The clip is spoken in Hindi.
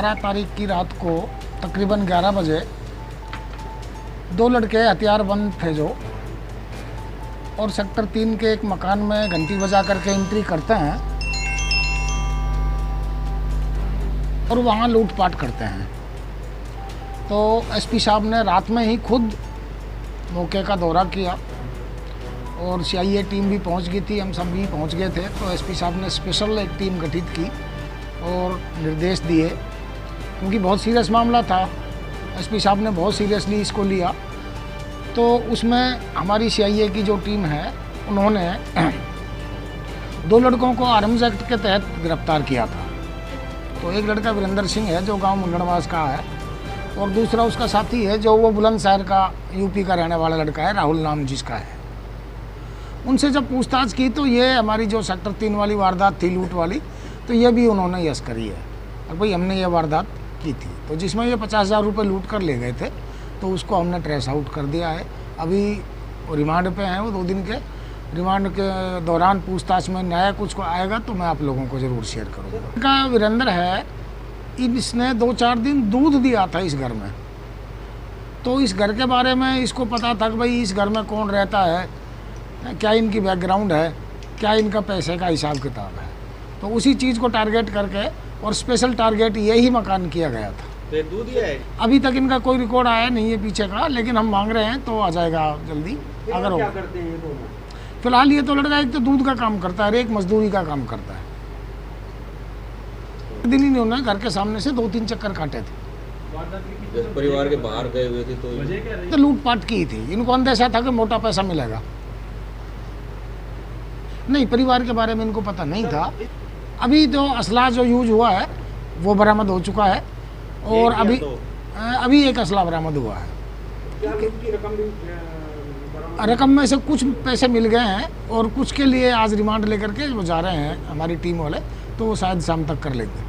तारीख की रात को तकरीबन 11 बजे दो लड़के हथियारबंद जो और सेक्टर तीन के एक मकान में घंटी बजा करके एंट्री करते हैं और वहाँ लूटपाट करते हैं। तो एसपी साहब ने रात में ही खुद मौके का दौरा किया और सीआईए टीम भी पहुँच गई थी, हम सब भी पहुँच गए थे। तो एसपी साहब ने स्पेशल एक टीम गठित की और निर्देश दिए क्योंकि बहुत सीरियस मामला था। एसपी साहब ने बहुत सीरियसली इसको लिया। तो उसमें हमारी सीआईए की जो टीम है, उन्होंने दो लड़कों को आर्म्स एक्ट के तहत गिरफ़्तार किया था। तो एक लड़का वीरेंद्र सिंह है, जो गाँव मुंडनवास का है, और दूसरा उसका साथी है, जो वो बुलंदशहर का यूपी का रहने वाला लड़का है, राहुल नाम जिसका है। उनसे जब पूछताछ की तो ये हमारी जो सेक्टर तीन वाली वारदात थी, लूट वाली तो ये भी उन्होंने यस करी है। और भाई, हमने ये वारदात की थी। तो जिसमें ये पचास हज़ार रुपये लूट कर ले गए थे तो उसको हमने ट्रेस आउट कर दिया है। अभी रिमांड पे हैं वो दो दिन के। रिमांड के दौरान पूछताछ में नया कुछ को आएगा तो मैं आप लोगों को ज़रूर शेयर करूँगा। इनका वीरेंद्र है इसने दो चार दिन दूध दिया था इस घर में। तो इस घर के बारे में इसको पता था कि भाई इस घर में कौन रहता है, क्या इनकी बैकग्राउंड है, क्या इनका पैसे का हिसाब किताब है। तो उसी चीज़ को टारगेट करके और स्पेशल टारगेट यही मकान किया गया था। तो दूध है? अभी तक इनका कोई रिकॉर्ड आया नहीं है पीछे का लेकिन हम मांग रहे हैं तो आ जाएगा जल्दी अगर हो। करते हैं ये दोनों? फ़िलहाल ये तो लड़का एक तो दूध का काम करता है एक मजदूरी का काम करता है। दिन ही उन्होंने घर के सामने से दो तीन चक्कर काटे थे। परिवार के बाहर गए हुए थे तो तो लूटपाट की थी इनको अंदेशा था कि मोटा पैसा मिलेगा। नहीं परिवार के बारे में इनको पता नहीं था। अभी जो असला जो यूज़ हुआ है वो बरामद हो चुका है और अभी तो? अभी एक असला बरामद हुआ है। रकम रकम में से कुछ पैसे मिल गए हैं और कुछ के लिए आज रिमांड लेकर के वो जा रहे हैं हमारी टीम वाले तो वो शायद शाम तक कर लेंगे।